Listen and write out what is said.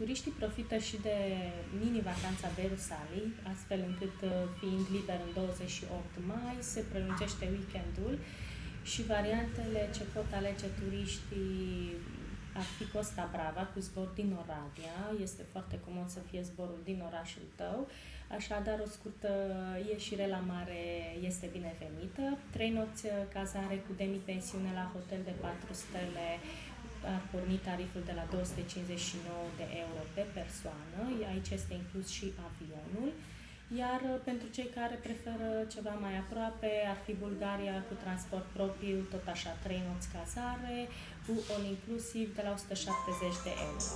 Turiștii profită și de mini-vacanța Verusalii, astfel încât, uh, fiind liber în 28 mai, se prelungește weekendul și variantele ce pot alege turiștii ar fi Costa Brava cu zbor din Oradea. Este foarte comod să fie zborul din orașul tău, așadar o scurtă ieșire la mare este binevenită. Trei nopți uh, cazare cu demi-pensiune la hotel de 4 stele ar porni tariful de la 259 de euro pe persoană, aici este inclus și avionul, iar uh, pentru cei care preferă ceva mai aproape, ar fi Bulgaria cu transport propriu, tot așa 3 noți cazare, cu all inclusiv de la 170 de euro.